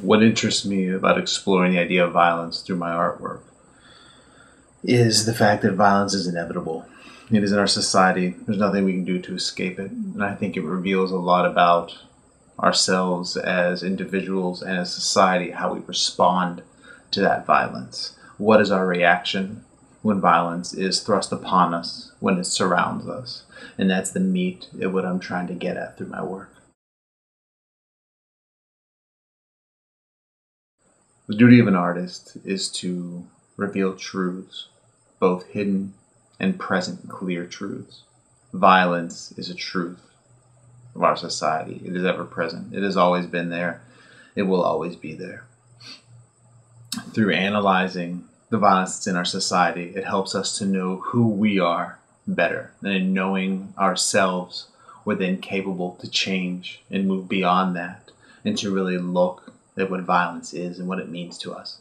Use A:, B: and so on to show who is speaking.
A: What interests me about exploring the idea of violence through my artwork is the fact that violence is inevitable. It is in our society. There's nothing we can do to escape it. And I think it reveals a lot about ourselves as individuals and as society, how we respond to that violence. What is our reaction when violence is thrust upon us, when it surrounds us? And that's the meat of what I'm trying to get at through my work. The duty of an artist is to reveal truths, both hidden and present clear truths. Violence is a truth of our society. It is ever present. It has always been there. It will always be there. Through analyzing the violence that's in our society, it helps us to know who we are better. And in knowing ourselves, we're then capable to change and move beyond that and to really look at what violence is and what it means to us.